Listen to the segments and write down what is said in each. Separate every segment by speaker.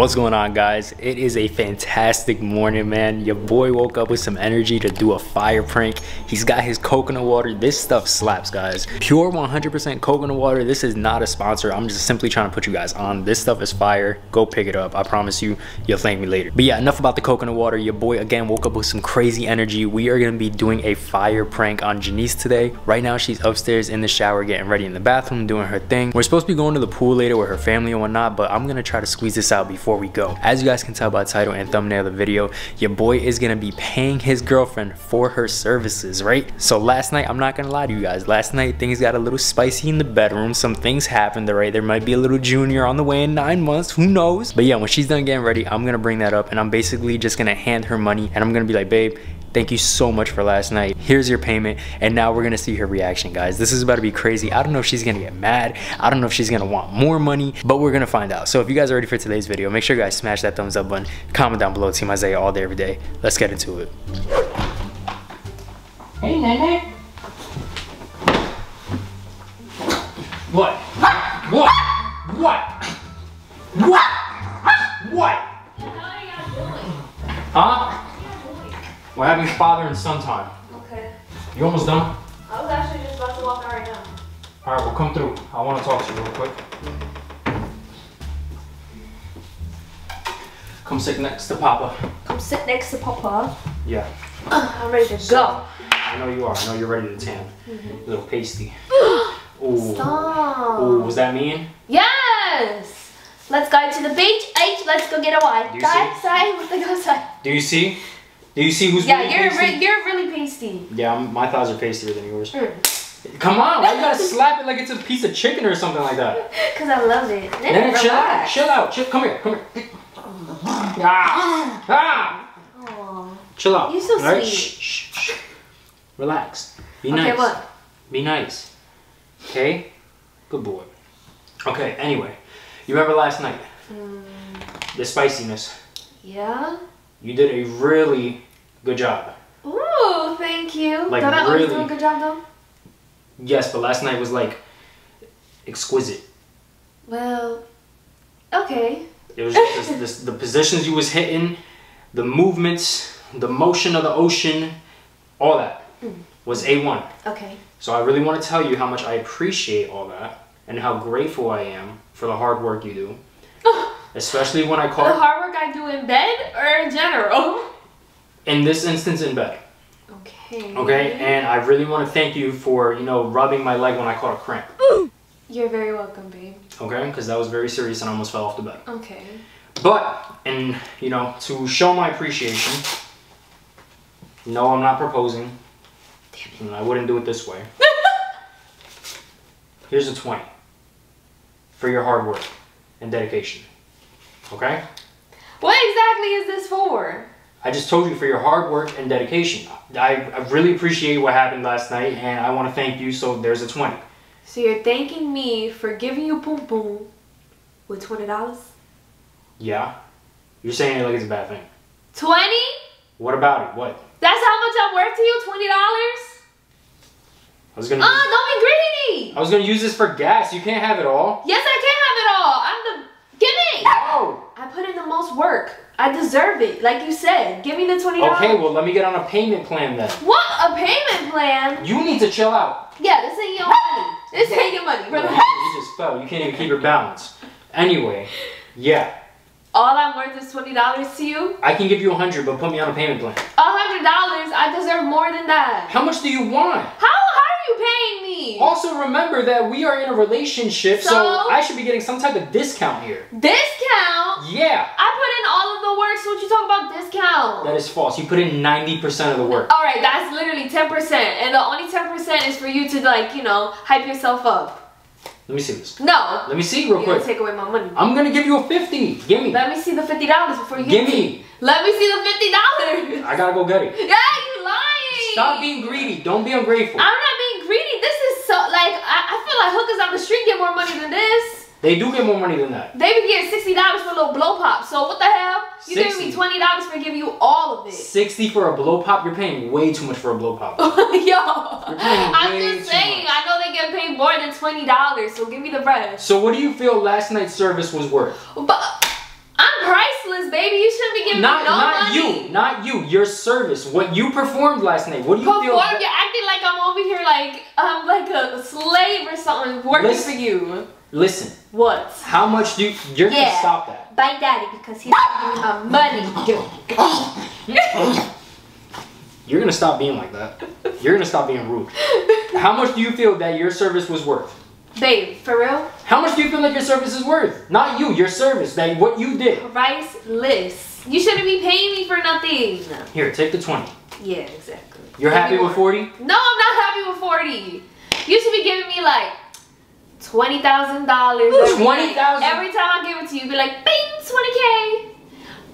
Speaker 1: What's going on guys? It is a fantastic morning man. Your boy woke up with some energy to do a fire prank. He's got his coconut water. This stuff slaps guys. Pure 100% coconut water. This is not a sponsor. I'm just simply trying to put you guys on. This stuff is fire. Go pick it up. I promise you, you'll thank me later. But yeah, enough about the coconut water. Your boy again woke up with some crazy energy. We are gonna be doing a fire prank on Janiece today. Right now she's upstairs in the shower getting ready in the bathroom doing her thing. We're supposed to be going to the pool later with her family and whatnot, but I'm gonna try to squeeze this out before before we go. As you guys can tell by title and thumbnail of the video, your boy is gonna be paying his girlfriend for her services, right? So last night, I'm not gonna lie to you guys, last night things got a little spicy in the bedroom. Some things happened, right? There might be a little junior on the way in nine months, who knows? But yeah, when she's done getting ready, I'm gonna bring that up and I'm basically just gonna hand her money and I'm gonna be like, babe, Thank you so much for last night. Here's your payment. And now we're gonna see her reaction, guys. This is about to be crazy. I don't know if she's gonna get mad. I don't know if she's gonna want more money, but we're gonna find out. So if you guys are ready for today's video, make sure you guys smash that thumbs up button. Comment down below, Team Isaiah all day, every day. Let's get into it.
Speaker 2: Hey, Nene.
Speaker 1: What? What? What? What? What? Huh? We're having father and son time.
Speaker 2: Okay.
Speaker 1: You almost done?
Speaker 2: I was actually just about to walk out right now.
Speaker 1: All right, well, come through. I want to talk to you real quick. Come sit next to Papa.
Speaker 2: Come sit next to Papa.
Speaker 1: Yeah.
Speaker 2: Uh, I'm ready to go.
Speaker 1: I know you are. I know you're ready to tan. Mm -hmm. A little pasty. Ooh.
Speaker 2: Stop.
Speaker 1: Ooh, was that mean?
Speaker 2: Yes. Let's go to the beach. H, let's go get a wine.
Speaker 1: Do you
Speaker 2: Guys,
Speaker 1: see?
Speaker 2: side, let's go outside.
Speaker 1: Do you see? Do you see who's
Speaker 2: Yeah,
Speaker 1: really
Speaker 2: you're
Speaker 1: pasty?
Speaker 2: re you're really pasty.
Speaker 1: Yeah, I'm, my thighs are pastier than yours.
Speaker 2: Mm.
Speaker 1: Come on, why you gotta slap it like it's a piece of chicken or something like that?
Speaker 2: Cause I love it. Then
Speaker 1: Then chill out, chill out, chill. Come here, come here. Ah, ah.
Speaker 2: Aw.
Speaker 1: Chill out.
Speaker 2: You're so
Speaker 1: all right?
Speaker 2: sweet.
Speaker 1: Shh, shh, shh. Relax. Be
Speaker 2: Okay,
Speaker 1: nice.
Speaker 2: what?
Speaker 1: Be nice. Okay? Good boy. Okay, anyway. You remember last night?
Speaker 2: Mm,
Speaker 1: The spiciness.
Speaker 2: yeah.
Speaker 1: You did a really good job.
Speaker 2: Ooh, thank you.
Speaker 1: Like,
Speaker 2: Don't I always do
Speaker 1: really-
Speaker 2: a good job though?
Speaker 1: Yes, but last night was like exquisite.
Speaker 2: Well, okay.
Speaker 1: It was just this, this, the positions you was hitting, the movements, the motion of the ocean, all that
Speaker 2: Mm.
Speaker 1: was A1.
Speaker 2: Okay.
Speaker 1: So I really want to tell you how much I appreciate all that and how grateful I am for the hard work you do. Especially when I
Speaker 2: The
Speaker 1: caught,
Speaker 2: hard work I do in bed or in general?
Speaker 1: in this instance, in bed.
Speaker 2: Okay.
Speaker 1: Okay? And I really want to thank you for, you know, rubbing my leg when I caught a cramp.
Speaker 2: You're very welcome, babe.
Speaker 1: Okay? Because that was very serious and I almost fell off the bed.
Speaker 2: Okay.
Speaker 1: But, and, you know, to show my appreciation, no, I'm not proposing. And I wouldn't do it this way. Here's a 20 for your hard work and dedication. Okay?
Speaker 2: What exactly is this for?
Speaker 1: I just told you for your hard work and dedication. I, I really appreciate what happened last night and I want to thank you, so there's a 20.
Speaker 2: So you're thanking me for giving you boom boom with twenty dollars?
Speaker 1: Yeah? You're saying it like it's a bad thing.
Speaker 2: Twenty?
Speaker 1: What about it? What?
Speaker 2: That's how much I'm worth to you? Twenty dollars?
Speaker 1: I was gonna
Speaker 2: Ah, don't be greedy!
Speaker 1: I was gonna use this for gas. You can't have it all.
Speaker 2: Yes, I can have it all. I'm the give me!
Speaker 1: No!
Speaker 2: I put in the most work. I deserve it. Like you said. Give me the twenty dollars.
Speaker 1: Okay, well let me get on a payment plan then.
Speaker 2: What? A payment plan?
Speaker 1: You need to chill out.
Speaker 2: Yeah, this ain't your money. This ain't your money, brother.
Speaker 1: You just fell. You can't even keep your balance. Anyway, yeah.
Speaker 2: All I'm worth is twenty dollars to you.
Speaker 1: I can give you a hundred, but put me on a payment plan.
Speaker 2: A hundred dollars. I deserve more than that.
Speaker 1: How much do you want?
Speaker 2: How how are you paying me?
Speaker 1: Also remember that we are in a relationship, so,
Speaker 2: So?
Speaker 1: I should be getting some type of discount here.
Speaker 2: Discount.
Speaker 1: Yeah.
Speaker 2: I put in all of the work. So what you talk about discount?
Speaker 1: That is false. You put in 90% of the work.
Speaker 2: all right, that's literally ten percent, and the only ten percent is for you to like you know hype yourself up.
Speaker 1: Let me see this.
Speaker 2: No,
Speaker 1: Let me see real
Speaker 2: you're
Speaker 1: quick.
Speaker 2: take away my money.
Speaker 1: I'm gonna give you a 50. Give me.
Speaker 2: Let me see the fifty dollars before you
Speaker 1: Give
Speaker 2: give
Speaker 1: me.
Speaker 2: Let me see the fifty dollars.
Speaker 1: I gotta go get it.
Speaker 2: Yeah, you lying.
Speaker 1: Stop being greedy. Don't be ungrateful.
Speaker 2: I'm not being greedy. This is so like I, I feel like hookers on the street get more money than this.
Speaker 1: They do get more money than that.
Speaker 2: They be getting sixty dollars for a little blow pop. So what the hell? You giving me twenty dollars for giving you all of it.
Speaker 1: 60 for a blow pop, you're paying way too much for a blow pop.
Speaker 2: Yo, I'm just saying.
Speaker 1: much.
Speaker 2: I know they get paid more than twenty dollars. So give me the rest.
Speaker 1: So what do you feel last night's service was worth?
Speaker 2: But I'm priceless, Baby, you shouldn't be giving
Speaker 1: Not
Speaker 2: me no
Speaker 1: not
Speaker 2: money.
Speaker 1: you, not you. Your service, what you performed last night. What do you feel?
Speaker 2: Perform, you're acting like I'm over here like I'm like a slave or something working
Speaker 1: Listen.
Speaker 2: for you.
Speaker 1: Listen,
Speaker 2: What?
Speaker 1: how much do you, you're gonna stop that?
Speaker 2: By daddy because he's giving me my money.
Speaker 1: You're gonna stop being like that. You're gonna stop being rude. How much do you feel that your service was worth?
Speaker 2: Babe, for real?
Speaker 1: How much do you feel like your service is worth? Not you, your service, that what you did.
Speaker 2: Priceless. You shouldn't be paying me for nothing.
Speaker 1: Here, take the 20.
Speaker 2: Yeah, exactly.
Speaker 1: You're happy with 40?
Speaker 2: No, I'm not happy with 40. You should be giving me like twenty thousand dollars.
Speaker 1: 20,000?
Speaker 2: Every time I give it to you, you'll be like, bing, twenty k,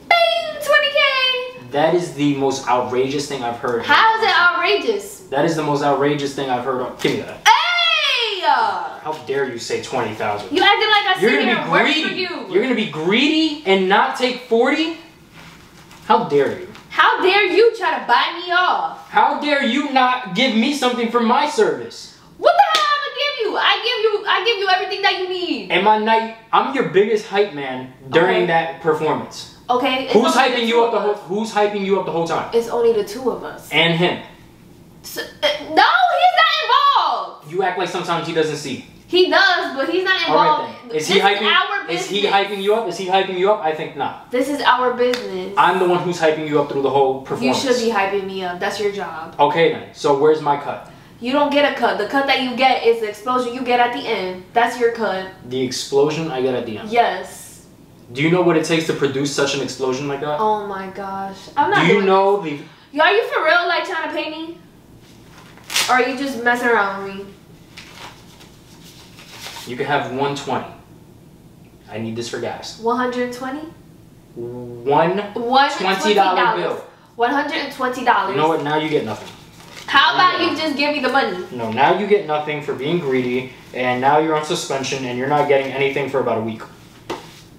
Speaker 2: bing, twenty k.
Speaker 1: That is the most outrageous thing I've heard.
Speaker 2: How is it outrageous?
Speaker 1: That is the most outrageous thing I've heard. On, give me that.
Speaker 2: Hey!
Speaker 1: How dare you say 20,000?
Speaker 2: You acting like I
Speaker 1: You're
Speaker 2: sit here and
Speaker 1: be
Speaker 2: work
Speaker 1: greedy.
Speaker 2: for you.
Speaker 1: You're gonna be greedy and not take 40? How dare you?
Speaker 2: How dare you try to buy me off?
Speaker 1: How dare you not give me something for my service?
Speaker 2: What the hell I'm gonna give you? I give you, I give you everything that you need.
Speaker 1: And my night, I'm your biggest hype man during
Speaker 2: Okay.
Speaker 1: that performance.
Speaker 2: Okay.
Speaker 1: Who's hyping you up the whole? Who's hyping you up the whole time?
Speaker 2: It's only the two of us.
Speaker 1: And him.
Speaker 2: So, uh, no, he's not involved.
Speaker 1: You act like sometimes he doesn't see.
Speaker 2: He does, but he's not
Speaker 1: All right
Speaker 2: involved.
Speaker 1: then. Is he
Speaker 2: this
Speaker 1: hyping?
Speaker 2: Is,
Speaker 1: is he hyping you up? Is he hyping you up? I think not.
Speaker 2: This is our business.
Speaker 1: I'm the one who's hyping you up through the whole performance.
Speaker 2: you should be hyping me up. That's your job.
Speaker 1: Okay then. So where's my cut?
Speaker 2: You don't get a cut. The cut that you get is the explosion you get at the end. That's your cut.
Speaker 1: The explosion I get at the end.
Speaker 2: Yes.
Speaker 1: Do you know what it takes to produce such an explosion like that?
Speaker 2: Oh my gosh. I'm not
Speaker 1: Do you know the?
Speaker 2: Yo, are you for real like trying to pay me? Or are you just messing around with me?
Speaker 1: You can have 120. I need this for gas.
Speaker 2: 120?
Speaker 1: One.
Speaker 2: $120.
Speaker 1: bill.
Speaker 2: $120.
Speaker 1: You know what? Now you get nothing.
Speaker 2: How about you just give me the money?
Speaker 1: No, now you get nothing for being greedy, and now you're on suspension, and you're not getting anything for about a week.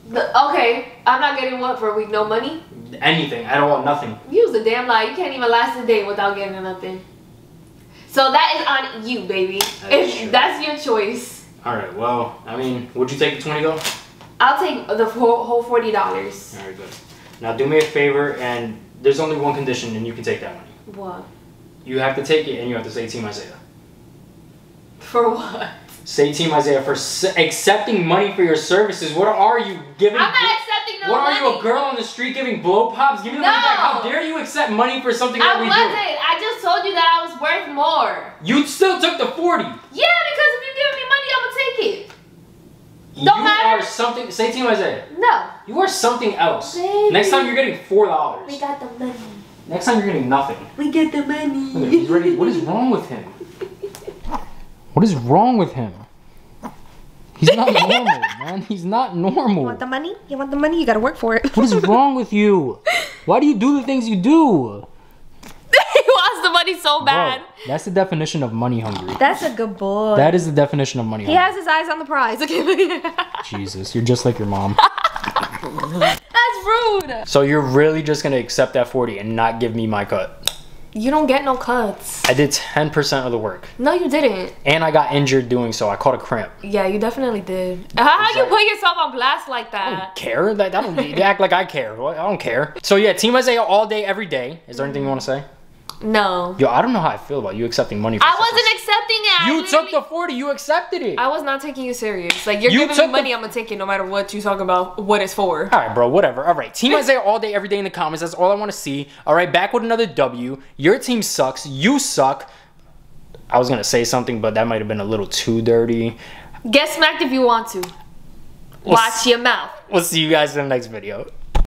Speaker 2: The, okay, I'm not getting what for a week? No money?
Speaker 1: Anything at all, nothing.
Speaker 2: Use a damn lie. You can't even last a day without getting nothing. So that is on you, baby.
Speaker 1: That
Speaker 2: If that's your choice.
Speaker 1: All right. Well, I mean, would you take the 20 though?
Speaker 2: I'll take the whole, whole forty dollars.
Speaker 1: All right, good. Now do me a favor, and there's only one condition, and you can take that money.
Speaker 2: What?
Speaker 1: You have to take it, and you have to say Team Isaiah.
Speaker 2: For what?
Speaker 1: Say Team Isaiah for s- accepting money for your services. What are you giving?
Speaker 2: I'm not accepting no
Speaker 1: what are you, a girl on the street giving blow pops? Give me the money back. How dare you accept money for something that
Speaker 2: I
Speaker 1: we
Speaker 2: wasn't.
Speaker 1: do?
Speaker 2: I just told you that I was worth more.
Speaker 1: You still took the 40.
Speaker 2: Yeah, because if you give me money, I'm gonna take it.
Speaker 1: you
Speaker 2: Don't matter.
Speaker 1: are something. Say Team Isaiah.
Speaker 2: No.
Speaker 1: You are something else.
Speaker 2: Baby.
Speaker 1: Next time you're getting four dollars.
Speaker 2: We got the money.
Speaker 1: Next time you're getting nothing.
Speaker 2: We get the
Speaker 1: Look
Speaker 2: money.
Speaker 1: He's ready. What is wrong with him? What is wrong with him? He's not normal, man. He's not normal.
Speaker 2: You want the money? You want the money? You gotta work for it.
Speaker 1: What is wrong with you? Why do you do the things you do?
Speaker 2: he wants the money so bad.
Speaker 1: Bro, that's the definition of money hungry.
Speaker 2: That's a good boy.
Speaker 1: That is the definition of money hungry.
Speaker 2: he has his eyes on the prize. Okay.
Speaker 1: Jesus, you're just like your mom.
Speaker 2: Rude.
Speaker 1: So you're really just gonna accept that 40 and not give me my cut?
Speaker 2: You don't get no cuts.
Speaker 1: I did 10% of the work.
Speaker 2: No, you didn't.
Speaker 1: And I got injured doing so. I caught a cramp.
Speaker 2: Yeah, you definitely did. How you put yourself on blast like
Speaker 1: I
Speaker 2: that?
Speaker 1: don't care. That I don't act like I care. I don't care. So yeah, Team Isaiah all day, every day. Is there anything you want to say?
Speaker 2: No.
Speaker 1: Yo, I don't know how I feel about you accepting money. For
Speaker 2: I wasn't accepting it. I
Speaker 1: You took the 40. You accepted it.
Speaker 2: I was not taking you serious. Like you're
Speaker 1: You
Speaker 2: giving me money, I'm gonna take it no matter what you talking about. What it's for?
Speaker 1: All right, bro, whatever. All right, Team Isaiah all day, every day in the comments. That's all I want to see. All right, back with another W. Your team sucks. You suck. I was going to say something, but that might have been a little too dirty.
Speaker 2: Get smacked if you want to.
Speaker 1: We'll
Speaker 2: Watch your mouth.
Speaker 1: We'll see you guys in the next video.